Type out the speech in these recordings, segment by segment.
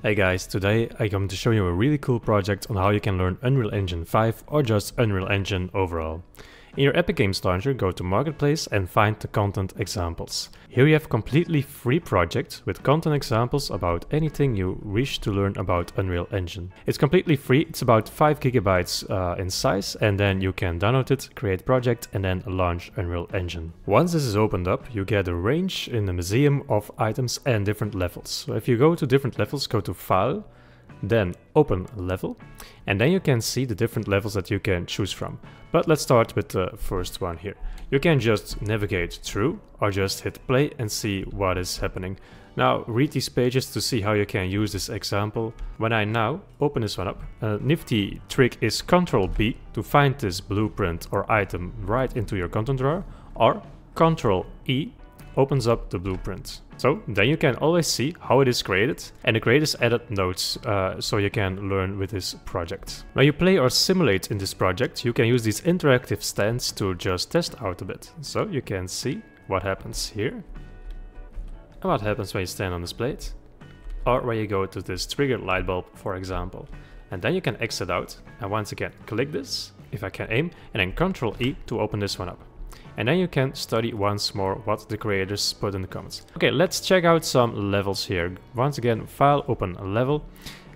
Hey guys, today I'm going to show you a really cool project on how you can learn Unreal Engine 5 or just Unreal Engine overall. In your Epic Games Launcher, go to Marketplace and find the content examples. Here you have completely free projects with content examples about anything you wish to learn about Unreal Engine. It's completely free, it's about 5 gigabytes uh, in size and then you can download it, create project and then launch Unreal Engine. Once this is opened up, you get a range in the museum of items and different levels. So if you go to different levels, go to File, then open level and then you can see the different levels that you can choose from. But let's start with the first one here. You can just navigate through or just hit play and see what is happening. Now read these pages to see how you can use this example. When I now open this one up, a nifty trick is Ctrl B to find this blueprint or item right into your content drawer or Ctrl E opens up the blueprint. So then you can always see how it is created and the creators added notes uh, so you can learn with this project. When you play or simulate in this project, you can use these interactive stands to just test out a bit. So you can see what happens here and what happens when you stand on this plate or when you go to this triggered light bulb, for example. And then you can exit out and once again click this, if I can aim, and then Ctrl E to open this one up and then you can study once more what the creators put in the comments. Okay, let's check out some levels here. Once again, file, open level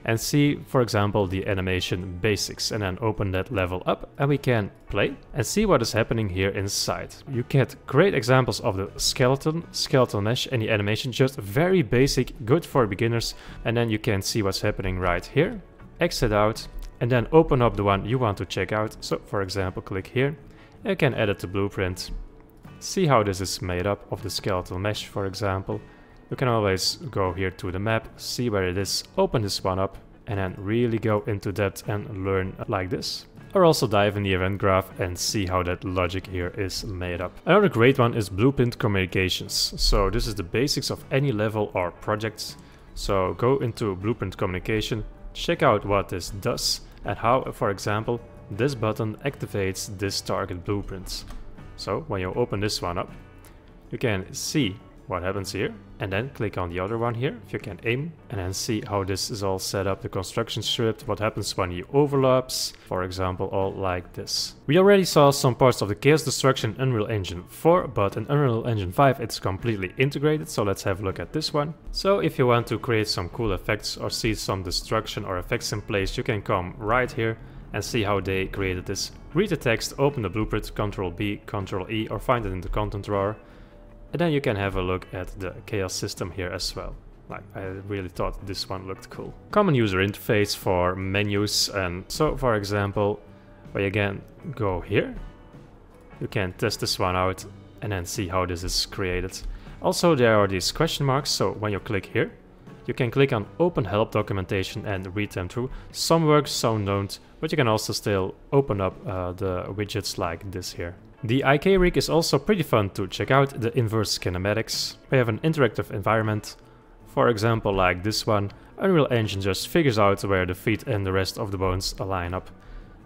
and see, for example, the animation basics and then open that level up and we can play and see what is happening here inside. You get great examples of the skeleton, skeletal mesh and the animation, just very basic, good for beginners. And then you can see what's happening right here. Exit out and then open up the one you want to check out. So for example, click here you can edit the blueprint, see how this is made up of the skeletal mesh for example. You can always go here to the map, see where it is, open this one up and then really go into depth and learn like this. Or also dive in the event graph and see how that logic here is made up. Another great one is Blueprint Communications. So this is the basics of any level or projects. So go into Blueprint Communication, check out what this does and how, for example, this button activates this target blueprint. So when you open this one up, you can see what happens here and then click on the other one here if you can aim and then see how this is all set up the construction script what happens when you overlaps for example all like this we already saw some parts of the chaos destruction unreal engine 4 but in unreal engine 5 it's completely integrated so let's have a look at this one so if you want to create some cool effects or see some destruction or effects in place you can come right here and see how they created this. Read the text, open the blueprint, Ctrl B, Ctrl E or find it in the content drawer. And then you can have a look at the chaos system here as well. Like, I really thought this one looked cool. Common user interface for menus and so for example, we again go here, you can test this one out and then see how this is created. Also there are these question marks, so when you click here, you can click on open help documentation and read them through. Some work, some don't, but you can also still open up uh, the widgets like this here. The IK rig is also pretty fun to check out, the inverse kinematics. We have an interactive environment, for example like this one. Unreal Engine just figures out where the feet and the rest of the bones align up.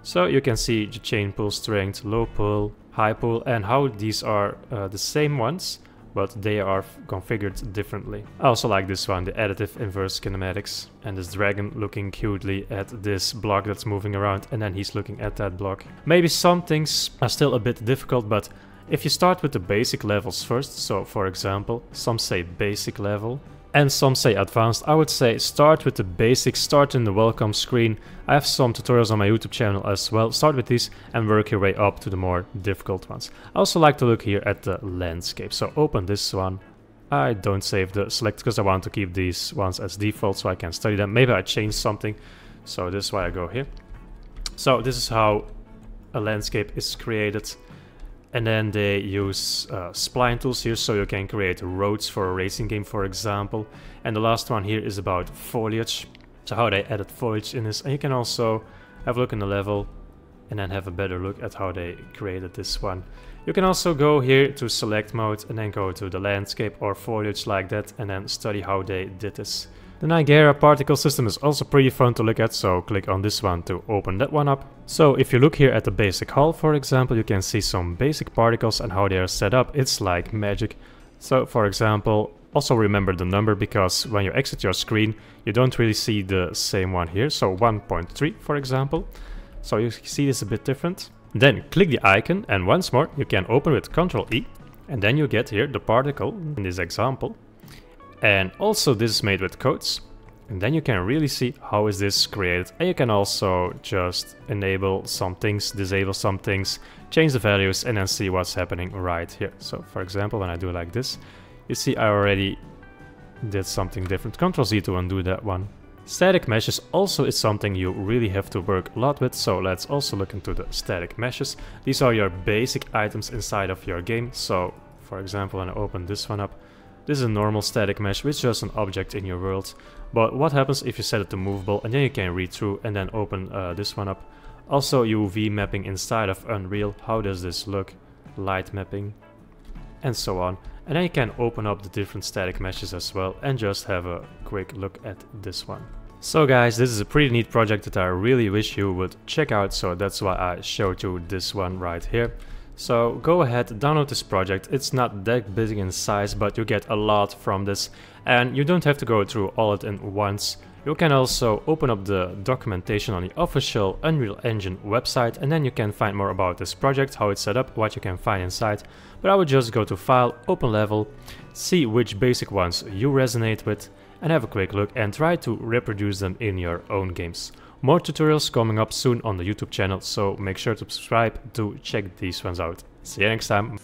So you can see the chain pull strength, low pull, high pull and how these are uh, the same ones but they are configured differently. I also like this one, the additive inverse kinematics, and this dragon looking cutely at this block that's moving around, and then he's looking at that block. Maybe some things are still a bit difficult, but if you start with the basic levels first, so for example, some say basic level, and some say advanced. I would say start with the basics, start in the welcome screen. I have some tutorials on my YouTube channel as well. Start with these and work your way up to the more difficult ones. I also like to look here at the landscape. So open this one. I don't save the select because I want to keep these ones as default so I can study them. Maybe I change something. So this is why I go here. So this is how a landscape is created. And then they use uh, spline tools here so you can create roads for a racing game, for example. And the last one here is about foliage. So how they added foliage in this. And you can also have a look in the level and then have a better look at how they created this one. You can also go here to select mode and then go to the landscape or foliage like that and then study how they did this. The Niagara particle system is also pretty fun to look at, so click on this one to open that one up. So if you look here at the basic hull, for example, you can see some basic particles and how they are set up. It's like magic. So for example, Also remember the number because when you exit your screen, you don't really see the same one here. So 1.3 for example. So you see this a bit different. Then click the icon and once more you can open with Ctrl E and then you get here the particle in this example. And also this is made with codes. And then you can really see how is this created. And you can also just enable some things, disable some things, change the values and then see what's happening right here. So for example, when I do like this, you see I already did something different. Ctrl Z to undo that one. Static meshes also is something you really have to work a lot with, so let's also look into the static meshes. These are your basic items inside of your game, so for example when I open this one up, this is a normal static mesh with just an object in your world. But what happens if you set it to movable and then you can read through and then open uh, this one up. Also UV mapping inside of Unreal, how does this look? Light mapping and so on. And then you can open up the different static meshes as well and just have a quick look at this one. So guys, this is a pretty neat project that I really wish you would check out, so that's why I showed you this one right here. So go ahead, download this project, it's not that big in size, but you get a lot from this, and you don't have to go through all it in once. You can also open up the documentation on the official Unreal Engine website and then you can find more about this project, how it's set up, what you can find inside. But I would just go to File, Open Level, see which basic ones you resonate with and have a quick look and try to reproduce them in your own games. More tutorials coming up soon on the YouTube channel, so make sure to subscribe to check these ones out. See you next time.